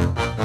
Bye.